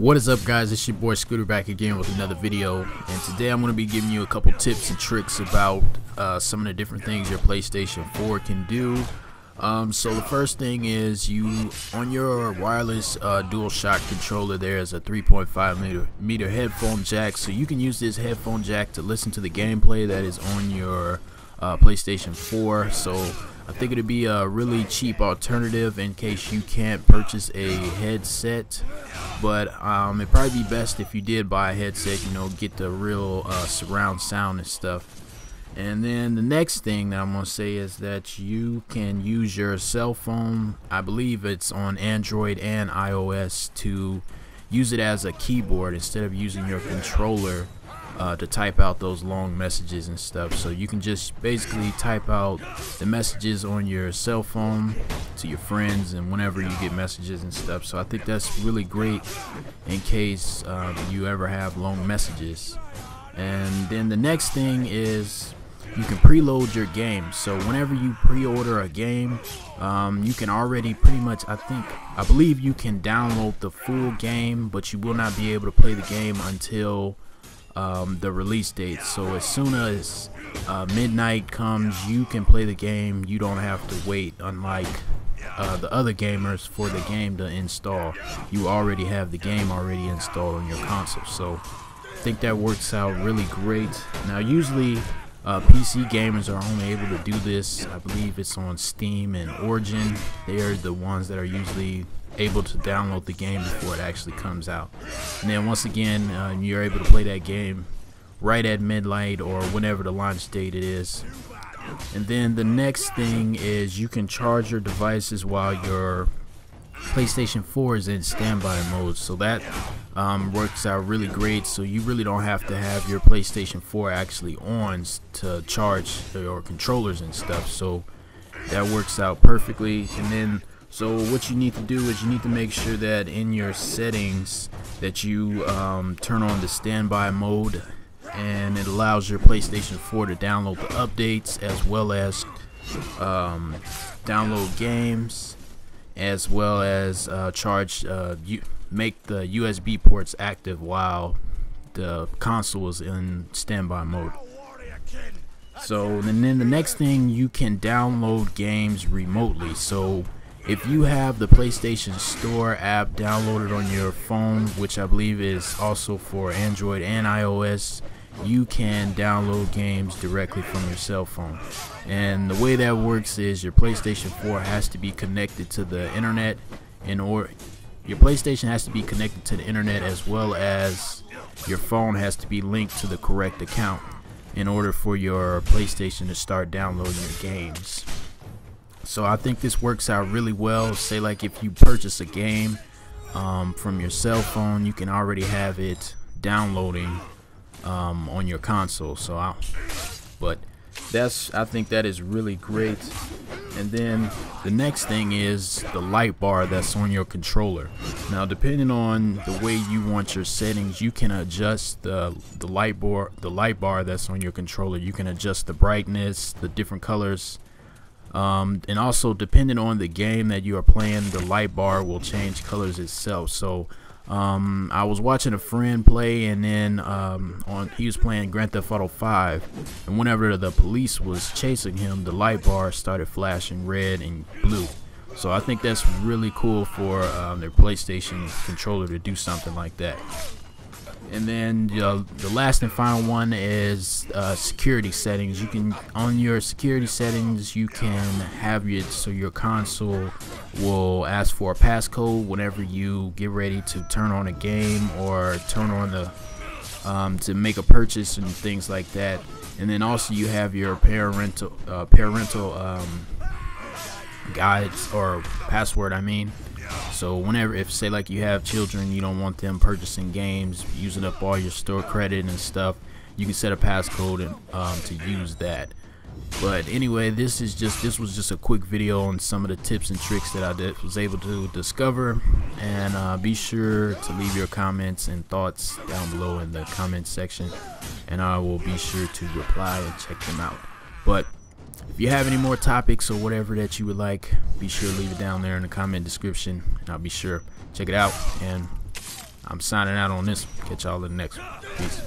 What is up guys, it's your boy Scooter back again with another video and today I'm going to be giving you a couple tips and tricks about uh, some of the different things your PlayStation 4 can do. Um, so the first thing is you on your wireless uh, DualShock controller there is a 3.5 meter, meter headphone jack. So you can use this headphone jack to listen to the gameplay that is on your uh, PlayStation 4 so I think it'd be a really cheap alternative in case you can't purchase a headset but um, it'd probably be best if you did buy a headset you know get the real uh, surround sound and stuff. And then the next thing that I'm going to say is that you can use your cell phone I believe it's on Android and iOS to use it as a keyboard instead of using your controller uh, to type out those long messages and stuff. So you can just basically type out the messages on your cell phone to your friends and whenever you get messages and stuff. So I think that's really great in case um, you ever have long messages. And then the next thing is you can preload your game. So whenever you pre-order a game, um, you can already pretty much, I think, I believe you can download the full game, but you will not be able to play the game until um, the release date. So as soon as uh, midnight comes, you can play the game. You don't have to wait, unlike uh, the other gamers, for the game to install. You already have the game already installed on your console. So I think that works out really great. Now usually uh, PC gamers are only able to do this. I believe it's on Steam and Origin. They are the ones that are usually able to download the game before it actually comes out. And then once again, uh, you're able to play that game right at midnight or whenever the launch date it is. And then the next thing is you can charge your devices while your PlayStation 4 is in standby mode. So that um, works out really great. So you really don't have to have your PlayStation 4 actually on to charge your controllers and stuff. So that works out perfectly. And then so what you need to do is you need to make sure that in your settings that you um, turn on the standby mode and it allows your PlayStation 4 to download the updates as well as um, download games as well as uh, charge uh, make the USB ports active while the console is in standby mode. So and then the next thing you can download games remotely. So if you have the PlayStation Store app downloaded on your phone, which I believe is also for Android and iOS, you can download games directly from your cell phone. And the way that works is your PlayStation 4 has to be connected to the internet in order your PlayStation has to be connected to the internet as well as your phone has to be linked to the correct account in order for your PlayStation to start downloading your games. So I think this works out really well. Say like if you purchase a game um, from your cell phone, you can already have it downloading um, on your console. So, I, but that's I think that is really great. And then the next thing is the light bar that's on your controller. Now, depending on the way you want your settings, you can adjust the the light bar the light bar that's on your controller. You can adjust the brightness, the different colors um, and also depending on the game that you are playing the light bar will change colors itself. So um, I was watching a friend play and then um, on he was playing Grand Theft Auto 5 and whenever the police was chasing him the light bar started flashing red and blue. So I think that's really cool for um, their PlayStation controller to do something like that and then uh, the last and final one is uh, security settings. You can on your security settings you can have it so your console will ask for a passcode whenever you get ready to turn on a game or turn on the um, to make a purchase and things like that. And then also you have your parental uh, parental um, guides or password I mean so whenever, if say like you have children, you don't want them purchasing games, using up all your store credit and stuff, you can set a passcode and, um, to use that. But anyway, this is just this was just a quick video on some of the tips and tricks that I did, was able to discover. And uh, be sure to leave your comments and thoughts down below in the comment section, and I will be sure to reply and check them out. If you have any more topics or whatever that you would like, be sure to leave it down there in the comment description, and I'll be sure check it out. And I'm signing out on this. Catch y'all in the next one. Peace.